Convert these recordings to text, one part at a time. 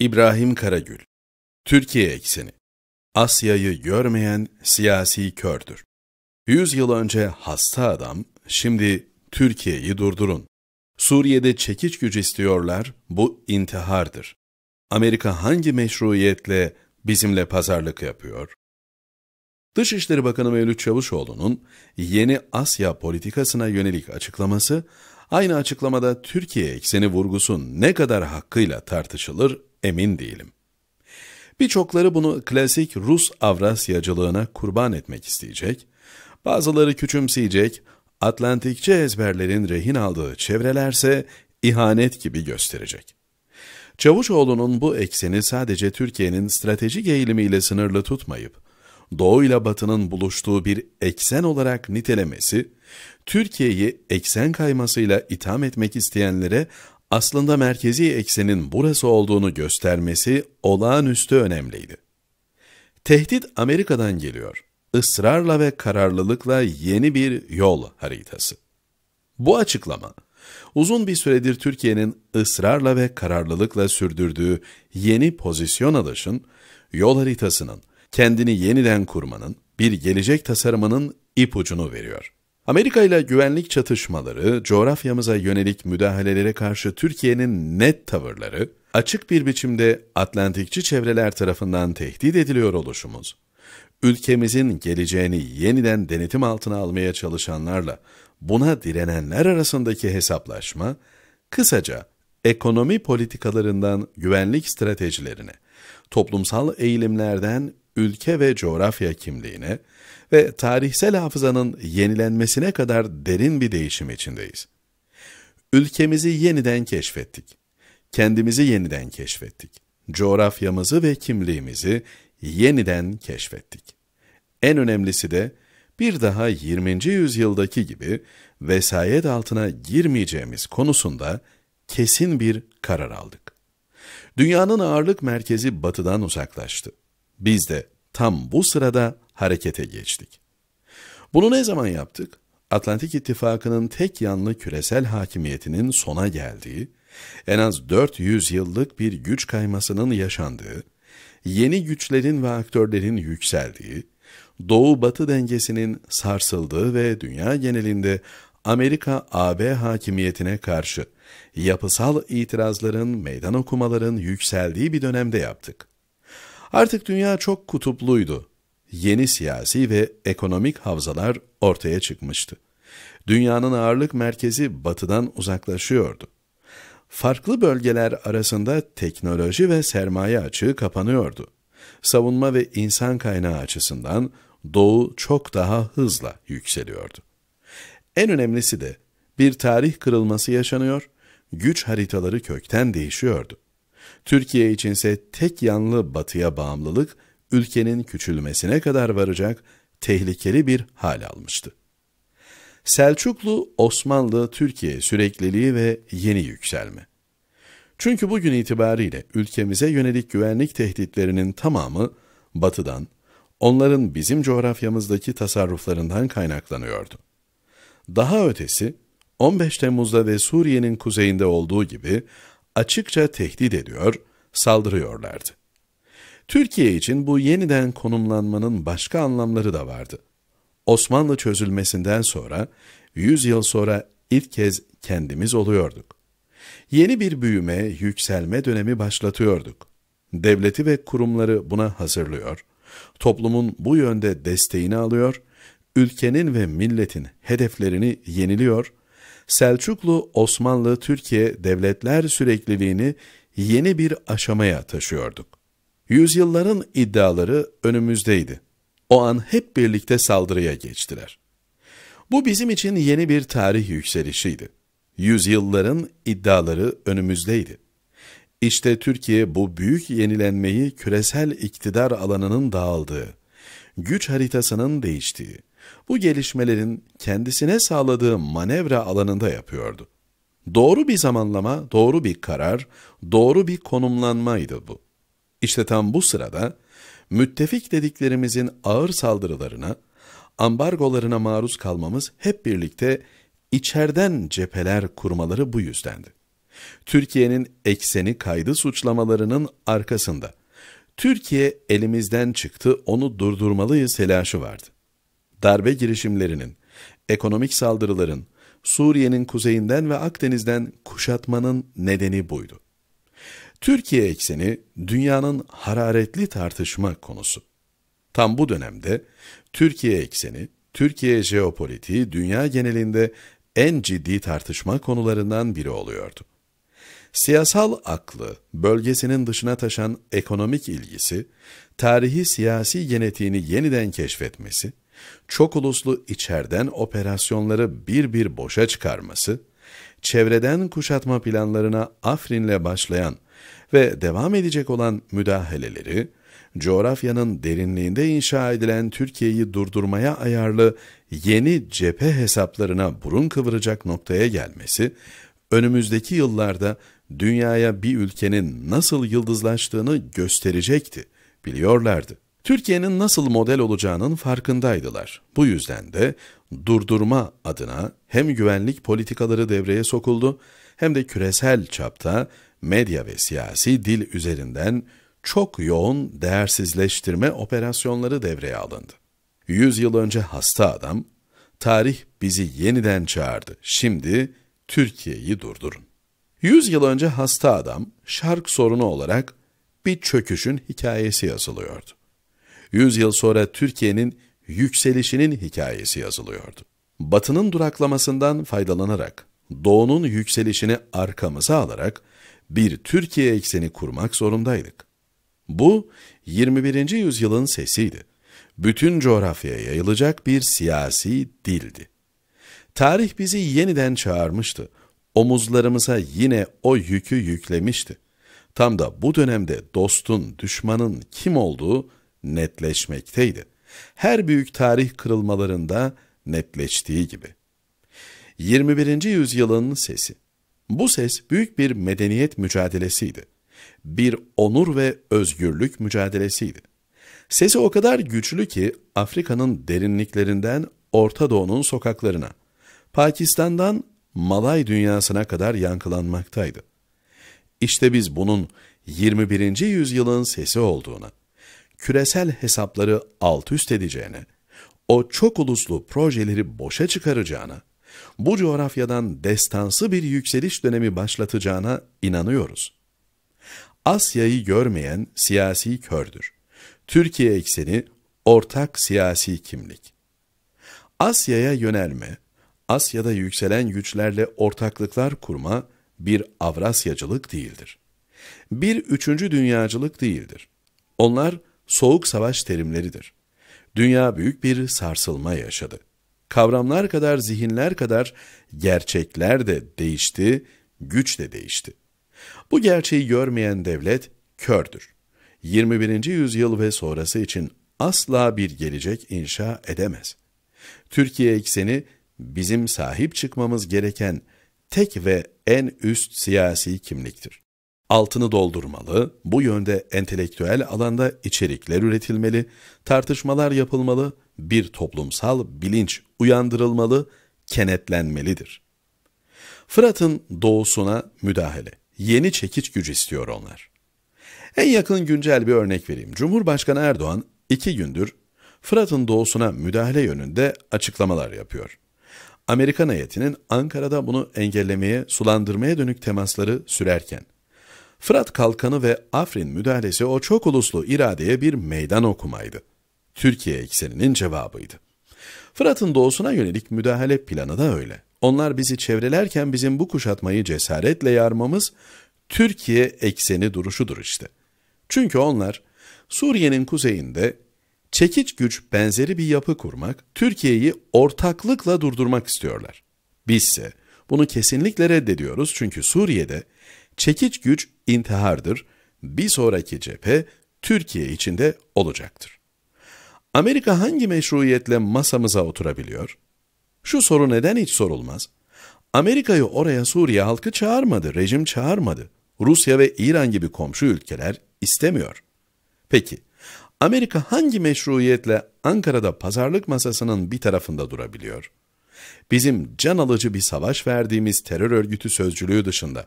İbrahim Karagül Türkiye ekseni Asya'yı görmeyen siyasi kördür. Yüz yıl önce hasta adam, şimdi Türkiye'yi durdurun. Suriye'de çekiç güç istiyorlar, bu intihardır. Amerika hangi meşruiyetle bizimle pazarlık yapıyor? Dışişleri Bakanı Mevlüt Çavuşoğlu'nun yeni Asya politikasına yönelik açıklaması, aynı açıklamada Türkiye ekseni vurgusu ne kadar hakkıyla tartışılır emin değilim. Birçokları bunu klasik Rus Avrasyacılığına kurban etmek isteyecek, bazıları küçümseyecek, Atlantikçi ezberlerin rehin aldığı çevrelerse ihanet gibi gösterecek. Çavuşoğlu'nun bu ekseni sadece Türkiye'nin stratejik eğilimiyle sınırlı tutmayıp, Doğu ile Batı'nın buluştuğu bir eksen olarak nitelemesi, Türkiye'yi eksen kaymasıyla itham etmek isteyenlere aslında merkezi eksenin burası olduğunu göstermesi olağanüstü önemliydi. Tehdit Amerika'dan geliyor. Israrla ve kararlılıkla yeni bir yol haritası. Bu açıklama, uzun bir süredir Türkiye'nin ısrarla ve kararlılıkla sürdürdüğü yeni pozisyon alışın, yol haritasının, kendini yeniden kurmanın, bir gelecek tasarımının ipucunu veriyor. Amerika ile güvenlik çatışmaları, coğrafyamıza yönelik müdahalelere karşı Türkiye'nin net tavırları, açık bir biçimde Atlantikçi çevreler tarafından tehdit ediliyor oluşumuz, ülkemizin geleceğini yeniden denetim altına almaya çalışanlarla buna direnenler arasındaki hesaplaşma, kısaca ekonomi politikalarından güvenlik stratejilerine, toplumsal eğilimlerden ülke ve coğrafya kimliğine ve tarihsel hafızanın yenilenmesine kadar derin bir değişim içindeyiz. Ülkemizi yeniden keşfettik. Kendimizi yeniden keşfettik. Coğrafyamızı ve kimliğimizi yeniden keşfettik. En önemlisi de bir daha 20. yüzyıldaki gibi vesayet altına girmeyeceğimiz konusunda kesin bir karar aldık. Dünyanın ağırlık merkezi batıdan uzaklaştı. Biz de tam bu sırada harekete geçtik. Bunu ne zaman yaptık? Atlantik İttifakı'nın tek yanlı küresel hakimiyetinin sona geldiği, en az 400 yıllık bir güç kaymasının yaşandığı, yeni güçlerin ve aktörlerin yükseldiği, Doğu-Batı dengesinin sarsıldığı ve dünya genelinde Amerika-AB hakimiyetine karşı yapısal itirazların, meydan okumaların yükseldiği bir dönemde yaptık. Artık dünya çok kutupluydu. Yeni siyasi ve ekonomik havzalar ortaya çıkmıştı. Dünyanın ağırlık merkezi batıdan uzaklaşıyordu. Farklı bölgeler arasında teknoloji ve sermaye açığı kapanıyordu. Savunma ve insan kaynağı açısından doğu çok daha hızla yükseliyordu. En önemlisi de bir tarih kırılması yaşanıyor, güç haritaları kökten değişiyordu. Türkiye içinse tek yanlı batıya bağımlılık ülkenin küçülmesine kadar varacak tehlikeli bir hal almıştı. Selçuklu, Osmanlı, Türkiye sürekliliği ve yeni yükselme. Çünkü bugün itibariyle ülkemize yönelik güvenlik tehditlerinin tamamı batıdan, onların bizim coğrafyamızdaki tasarruflarından kaynaklanıyordu. Daha ötesi, 15 Temmuz'da ve Suriye'nin kuzeyinde olduğu gibi açıkça tehdit ediyor, saldırıyorlardı. Türkiye için bu yeniden konumlanmanın başka anlamları da vardı. Osmanlı çözülmesinden sonra, 100 yıl sonra ilk kez kendimiz oluyorduk. Yeni bir büyüme, yükselme dönemi başlatıyorduk. Devleti ve kurumları buna hazırlıyor, toplumun bu yönde desteğini alıyor, ülkenin ve milletin hedeflerini yeniliyor, Selçuklu, Osmanlı, Türkiye devletler sürekliliğini yeni bir aşamaya taşıyorduk. Yüzyılların iddiaları önümüzdeydi. O an hep birlikte saldırıya geçtiler. Bu bizim için yeni bir tarih yükselişiydi. Yüzyılların iddiaları önümüzdeydi. İşte Türkiye bu büyük yenilenmeyi küresel iktidar alanının dağıldığı, güç haritasının değiştiği, bu gelişmelerin kendisine sağladığı manevra alanında yapıyordu. Doğru bir zamanlama, doğru bir karar, doğru bir konumlanmaydı bu. İşte tam bu sırada müttefik dediklerimizin ağır saldırılarına, ambargolarına maruz kalmamız hep birlikte içerden cepheler kurmaları bu yüzdendi. Türkiye'nin ekseni kaydı suçlamalarının arkasında. Türkiye elimizden çıktı, onu durdurmalıyız telaşı vardı. Darbe girişimlerinin, ekonomik saldırıların, Suriye'nin kuzeyinden ve Akdeniz'den kuşatmanın nedeni buydu. Türkiye ekseni dünyanın hararetli tartışma konusu. Tam bu dönemde Türkiye ekseni, Türkiye jeopolitiği dünya genelinde en ciddi tartışma konularından biri oluyordu. Siyasal aklı, bölgesinin dışına taşan ekonomik ilgisi, tarihi siyasi genetiğini yeniden keşfetmesi, çok uluslu içerden operasyonları bir bir boşa çıkarması, çevreden kuşatma planlarına Afrin'le başlayan ve devam edecek olan müdahaleleri, coğrafyanın derinliğinde inşa edilen Türkiye'yi durdurmaya ayarlı yeni cephe hesaplarına burun kıvıracak noktaya gelmesi, önümüzdeki yıllarda dünyaya bir ülkenin nasıl yıldızlaştığını gösterecekti, biliyorlardı. Türkiye'nin nasıl model olacağının farkındaydılar. Bu yüzden de durdurma adına hem güvenlik politikaları devreye sokuldu hem de küresel çapta medya ve siyasi dil üzerinden çok yoğun değersizleştirme operasyonları devreye alındı. Yüz yıl önce hasta adam, tarih bizi yeniden çağırdı, şimdi Türkiye'yi durdurun. Yüz yıl önce hasta adam, şark sorunu olarak bir çöküşün hikayesi yazılıyordu. Yüz yıl sonra Türkiye'nin yükselişinin hikayesi yazılıyordu. Batının duraklamasından faydalanarak, Doğu'nun yükselişini arkamıza alarak bir Türkiye ekseni kurmak zorundaydık. Bu 21. yüzyılın sesiydi. Bütün coğrafyaya yayılacak bir siyasi dildi. Tarih bizi yeniden çağırmıştı. Omuzlarımıza yine o yükü yüklemişti. Tam da bu dönemde dostun, düşmanın kim olduğu netleşmekteydi. Her büyük tarih kırılmalarında netleştiği gibi. 21. yüzyılın sesi. Bu ses büyük bir medeniyet mücadelesiydi. Bir onur ve özgürlük mücadelesiydi. Sesi o kadar güçlü ki Afrika'nın derinliklerinden Orta Doğu'nun sokaklarına, Pakistan'dan Malay dünyasına kadar yankılanmaktaydı. İşte biz bunun 21. yüzyılın sesi olduğuna, küresel hesapları alt üst edeceğine, o çok uluslu projeleri boşa çıkaracağına, bu coğrafyadan destansı bir yükseliş dönemi başlatacağına inanıyoruz. Asya'yı görmeyen siyasi kördür. Türkiye ekseni ortak siyasi kimlik. Asya'ya yönelme, Asya'da yükselen güçlerle ortaklıklar kurma bir Avrasyacılık değildir. Bir üçüncü dünyacılık değildir. Onlar soğuk savaş terimleridir. Dünya büyük bir sarsılma yaşadı. Kavramlar kadar zihinler kadar gerçekler de değişti, güç de değişti. Bu gerçeği görmeyen devlet kördür. 21. yüzyıl ve sonrası için asla bir gelecek inşa edemez. Türkiye ekseni bizim sahip çıkmamız gereken tek ve en üst siyasi kimliktir. Altını doldurmalı, bu yönde entelektüel alanda içerikler üretilmeli, tartışmalar yapılmalı, bir toplumsal bilinç uyandırılmalı, kenetlenmelidir. Fırat'ın doğusuna müdahale, yeni çekiç güç istiyor onlar. En yakın güncel bir örnek vereyim. Cumhurbaşkanı Erdoğan iki gündür Fırat'ın doğusuna müdahale yönünde açıklamalar yapıyor. Amerikan heyetinin Ankara'da bunu engellemeye, sulandırmaya dönük temasları sürerken, Fırat Kalkanı ve Afrin müdahalesi o çok uluslu iradeye bir meydan okumaydı. Türkiye ekseninin cevabıydı. Fırat'ın doğusuna yönelik müdahale planı da öyle. Onlar bizi çevrelerken bizim bu kuşatmayı cesaretle yarmamız Türkiye ekseni duruşudur işte. Çünkü onlar Suriye'nin kuzeyinde çekiç güç benzeri bir yapı kurmak, Türkiye'yi ortaklıkla durdurmak istiyorlar. Bizse bunu kesinlikle reddediyoruz çünkü Suriye'de çekiç güç intihardır, bir sonraki cephe Türkiye içinde olacaktır. Amerika hangi meşruiyetle masamıza oturabiliyor? Şu soru neden hiç sorulmaz? Amerika'yı oraya Suriye halkı çağırmadı, rejim çağırmadı. Rusya ve İran gibi komşu ülkeler istemiyor. Peki, Amerika hangi meşruiyetle Ankara'da pazarlık masasının bir tarafında durabiliyor? bizim can alıcı bir savaş verdiğimiz terör örgütü sözcülüğü dışında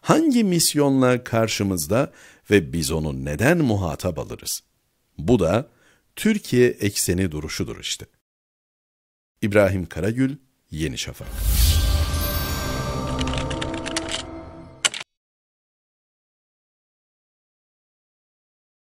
hangi misyonla karşımızda ve biz onu neden muhatap alırız? Bu da Türkiye ekseni duruşudur işte. İbrahim Karagül, Yeni Şafak